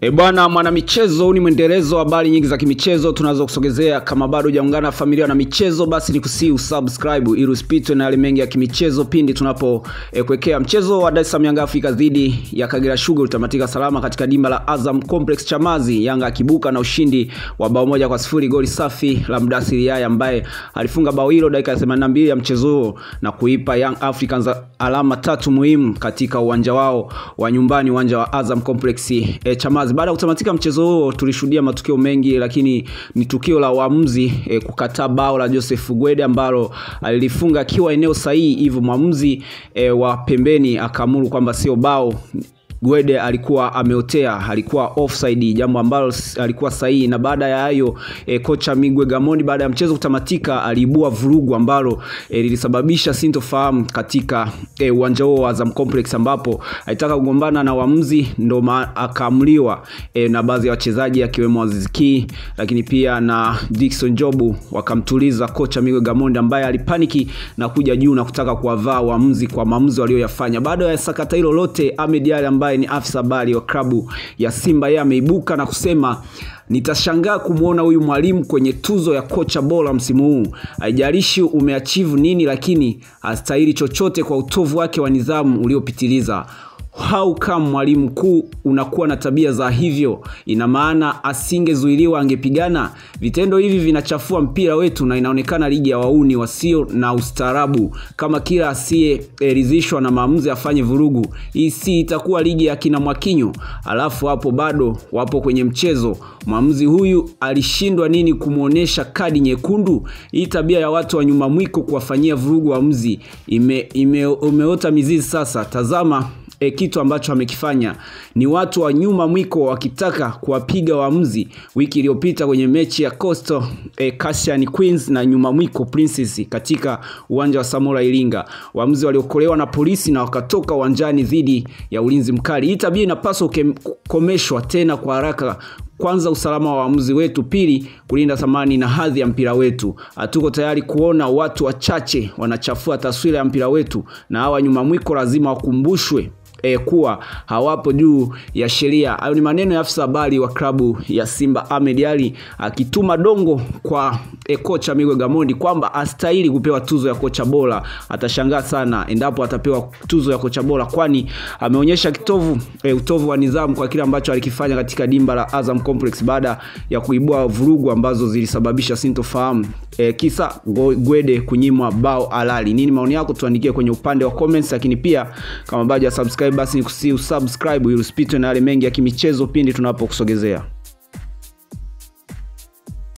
E bwana mwanamichezo, huu ni mwendelezo wa habari nyingi za kimichezo tunazokusogezea. Kama bado hujaungana na familia na michezo, basi ni kusii usubscribe ili usipitwe na yale mengi ya kimichezo pindi tunapo e, mchezo wa Dar es Salaam Yanga Afrika dhidi ya Kagera Sugar utamatika salama katika dimba la Azam Complex Chamazi, Yanga akibuka na ushindi wa bao moja kwa sifuri, goli safi la Mdasiri Yaya ambaye alifunga bao hilo dakika ya 82 ya mchezo huo na kuipa Young Africans alama tatu muhimu katika uwanja wao wa nyumbani, uwanja wa Azam Complex e, Chamazi. Baada ya kutamatika mchezo huo, tulishuhudia matukio mengi, lakini ni tukio la waamuzi e, kukataa bao la Joseph Gwede ambalo alilifunga akiwa eneo sahihi, hivyo mwamuzi e, wa pembeni akaamuru kwamba sio bao Gwede alikuwa ameotea, alikuwa offside, jambo ambalo alikuwa sahihi. Na baada ya hayo e, kocha Migwe Gamoni baada ya mchezo kutamatika aliibua vurugu ambalo e, lilisababisha sintofahamu katika uwanja e, huo wa Azam Complex ambapo alitaka kugombana na waamuzi, ndo akaamliwa e, na baadhi ya wachezaji akiwemo Aziz Ki, lakini pia na Dickson Jobu wakamtuliza kocha Migwe Gamondi ambaye alipaniki na kuja juu na kutaka kuwavaa waamuzi kwa maamuzi walioyafanya. Baada ya sakata hilo lote, Ahmed Ally ambaye ni afisa habari wa klabu ya Simba yeye ameibuka na kusema nitashangaa kumwona huyu mwalimu kwenye tuzo ya kocha bora msimu huu. Haijalishi umeachivu nini, lakini hastahili chochote kwa utovu wake wa nidhamu uliopitiliza. How come mwalimu mkuu unakuwa na tabia za hivyo? Ina maana asingezuiliwa angepigana? Vitendo hivi vinachafua mpira wetu na inaonekana ligi ya wauni wasio na ustaarabu. Kama kila asiyeridhishwa na maamuzi afanye vurugu, hii si itakuwa ligi ya kina Mwakinyo? Alafu hapo bado wapo kwenye mchezo. Mwamuzi huyu alishindwa nini kumwonyesha kadi nyekundu? Hii tabia ya watu wa nyuma mwiko kuwafanyia vurugu waamuzi ime, ime, umeota mizizi sasa. Tazama E, kitu ambacho amekifanya ni watu wa nyuma mwiko wakitaka kuwapiga waamuzi wiki iliyopita kwenye mechi ya Coastal e, Cassian Queens na nyuma mwiko Princess katika uwanja wa Samora Iringa. Waamuzi waliokolewa na polisi na wakatoka uwanjani dhidi ya ulinzi mkali. Hii tabia inapaswa kukomeshwa tena kwa haraka. Kwanza, usalama wa waamuzi wetu; pili, kulinda thamani na hadhi ya mpira wetu. Hatuko tayari kuona watu wachache wanachafua taswira ya mpira wetu, na hawa nyuma mwiko lazima wakumbushwe E, kuwa hawapo juu ya sheria. Hayo ni maneno ya afisa habari wa klabu ya Simba Ahmed Ali akituma dongo kwa e, kocha Migwe Gamondi kwamba astahili kupewa tuzo ya kocha bora. Atashangaa sana endapo atapewa tuzo ya kocha bora, kwani ameonyesha kitovu e, utovu wa nidhamu kwa kile ambacho alikifanya katika dimba la Azam Complex baada ya kuibua vurugu ambazo zilisababisha sintofahamu e, kisa Gwede kunyimwa bao halali. Nini maoni yako? Tuandikie kwenye upande wa comments, lakini pia kama bado ya subscribe basi ni kusii usubscribe ili usipitwe na yale mengi ya kimichezo pindi tunapokusogezea.